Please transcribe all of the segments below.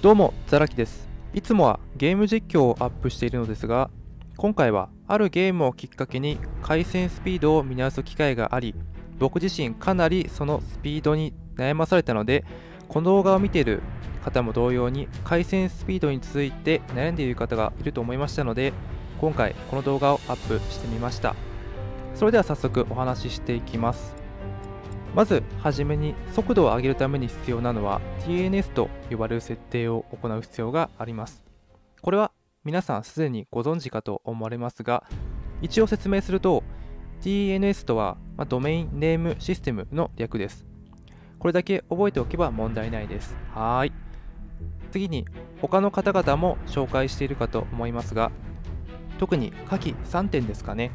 どうも、ザラキです。いつもはゲーム実況をアップしているのですが、今回はあるゲームをきっかけに回線スピードを見直す機会があり、僕自身かなりそのスピードに悩まされたので、この動画を見ている方も同様に回線スピードについて悩んでいる方がいると思いましたので、今回この動画をアップしてみました。それでは早速お話ししていきます。まずはじめに速度を上げるために必要なのは TNS と呼ばれる設定を行う必要があります。これは皆さんすでにご存知かと思われますが一応説明すると TNS とは、まドメインネームシステムの略です。これだけ覚えておけば問題ないです。はい。次に他の方々も紹介しているかと思いますが特に下記3点ですかね。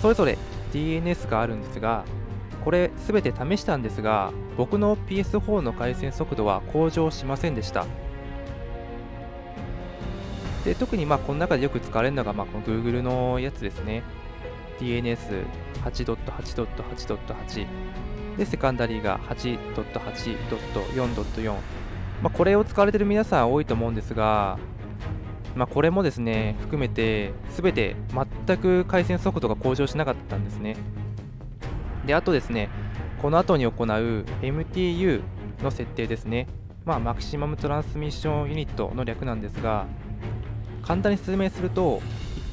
それぞれ DNS があるんですがこれ全て試したんですが僕の PS4 の回線速度は向上しませんでした。で特にまあこの中でよく使われるのがまあこの Google のやつですね。DNS8.8.8.8 でセカンダリーが8.8.4.4まあこれを使われている皆さん多いと思うんですがまあ、これもですね含めて全て全く回線速度が向上しなかったんですね。であとですねこの後に行う MTU の設定ですね。まあマキシマムトランスミッションユニットの略なんですが簡単に説明すると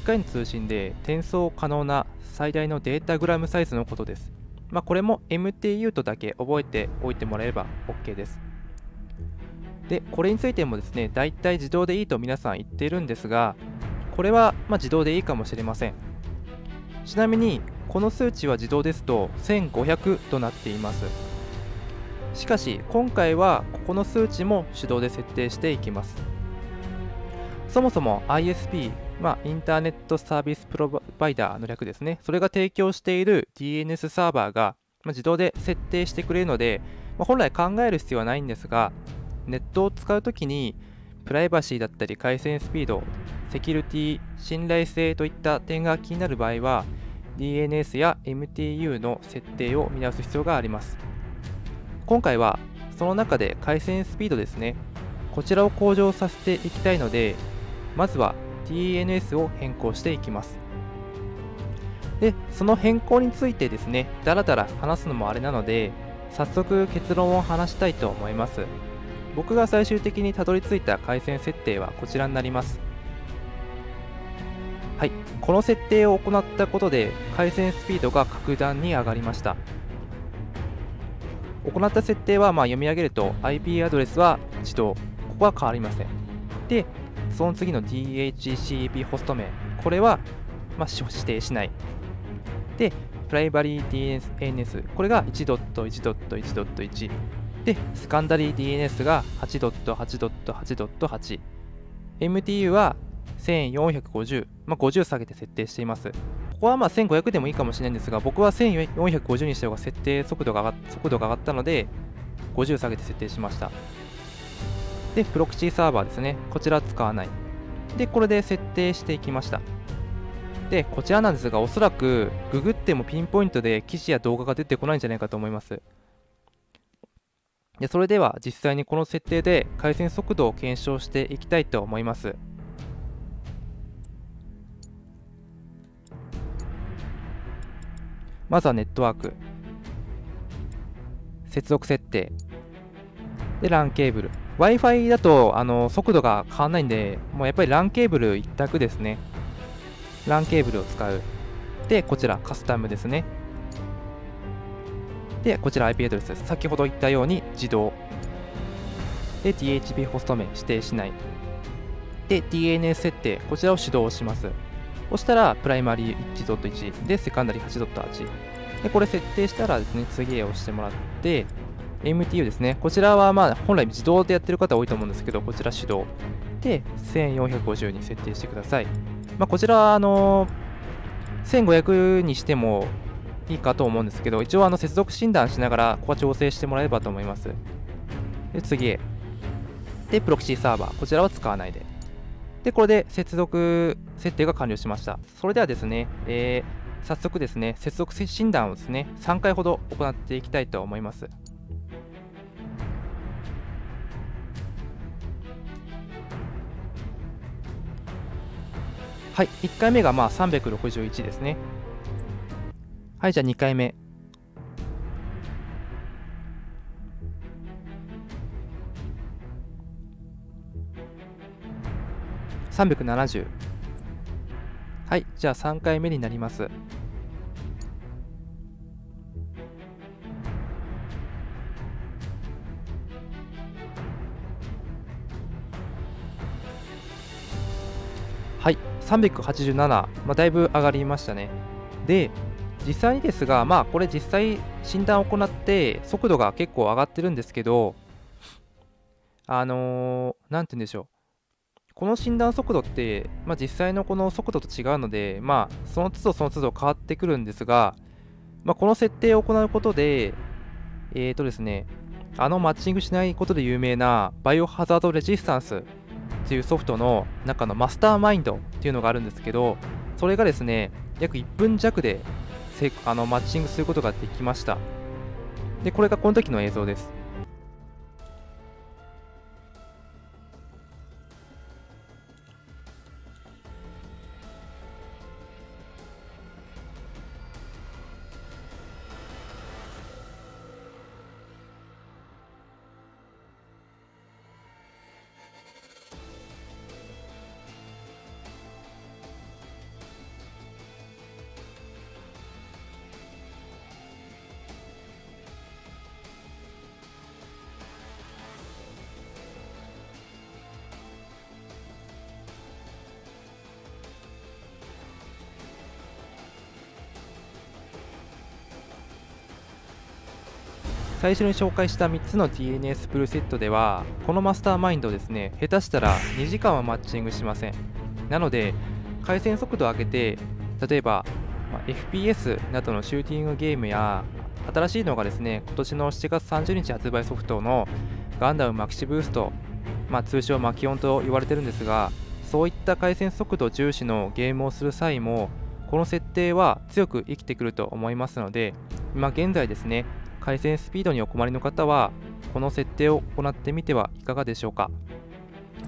1回の通信で転送可能な最大のデータグラムサイズのことです。まあこれも MTU とだけ覚えておいてもらえれば OK ですでこれについてもですね大体自動でいいと皆さん言っているんですがこれはま自動でいいかもしれません。ちなみにこの数値は自動ですと1500となっています。しかし今回はここの数値も手動で設定していきます。そもそも ISP まあ、インターネットサービスプロバイダーの略ですね。それが提供している DNS サーバーが、ま自動で設定してくれるので、まあ本来考える必要はないんですが、ネットを使うときにプライバシーだったり回線スピード、セキュリティ、信頼性といった点が気になる場合は DNS や MTU の設定を見直す必要があります。今回はその中で回線スピードですね。こちらを向上させていきたいので、まずは DNS を変更していきます。で、その変更についてですね、だらだら話すのもあれなので、早速結論を話したいと思います。僕が最終的にたどり着いた回線設定はこちらになります。はい。この設定を行ったことで回線スピードが格段に上がりました。行った設定はま読み上げると IP アドレスは自動。ここは変わりません。でその次の DHCP ホスト名。これはま指定しない。でプライバリー DNS これが1.1.1.1で、セカンダリー DNS が8.8.8.8。MTU は1450、まあ、50下げて設定しています。ここはまあ1500でもいいかもしれないんですが、僕は1450にした方が設定速度が上が速度が上がったので、50下げて設定しました。で、プロクシーサーバーですね。こちら使わない。で、これで設定していきました。で、こちらなんですが、おそらくググってもピンポイントで記事や動画が出てこないんじゃないかと思います。でそれでは実際にこの設定で回線速度を検証していきたいと思います。まずはネットワーク。接続設定。で、LAN ケーブル。Wi-Fi だとあの速度が変わらないんで、もうやっぱり LAN ケーブル一択ですね。LAN ケーブルを使う。で、こちらカスタムですね。で、こちら IP アドレスです。先ほど言ったように自動。で、DHB ホスト名指定しない。で、DNS 設定。こちらを手動します。そしたら、プライマリー1.1で、セカンダリー8.8。で、これ設定したらですね、次へ押してもらって、MTU ですね。こちらはまあ本来自動でやってる方多いと思うんですけど、こちら手動。で、1450に設定してください。まあ、こちらはあの1500にしてもいいかと思うんですけど、一応あの接続診断しながら、ここは調整してもらえればと思います。で、次へ。で、プロキシーサーバー。こちらは使わないで。で、これで接続設定が完了しました。それではですね、えー、早速ですね、接続診断をですね、3回ほど行っていきたいと思います。はい、1回目がまあ361ですね。はいじゃあ2回目。370はいじゃあ3回目になります。はい387、まあ、だいぶ上がりましたね。で実際にですがまあこれ実際診断を行って速度が結構上がってるんですけどあの何、ー、て言うんでしょう。この診断速度って、まあ、実際のこの速度と違うので、まあ、その都度その都度変わってくるんですが、まあ、この設定を行うことで、えーとですね、あのマッチングしないことで有名なバイオハザードレジスタンスっていうソフトの中のマスターマインドっていうのがあるんですけど、それがですね、約1分弱であのマッチングすることができました。で、これがこの時の映像です。最初に紹介した3つの TNS プルセットではこのマスターマインドですね下手したら2時間はマッチングしません。なので回線速度を上げて例えば、ま FPS などのシューティングゲームや新しいのがですね今年の7月30日発売ソフトのガンダムマキシブースト、まあ、通称マキオンと言われてるんですがそういった回線速度重視のゲームをする際もこの設定は強く生きてくると思いますので今現在ですね回線スピードにお困りの方はこの設定を行ってみてはいかがでしょうか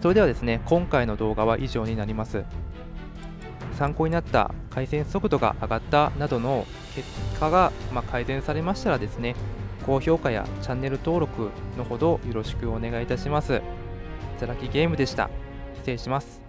それではですね今回の動画は以上になります参考になった回線速度が上がったなどの結果が、ま改善されましたらですね高評価やチャンネル登録のほどよろしくお願いいたします。いただきゲームでした。失礼します。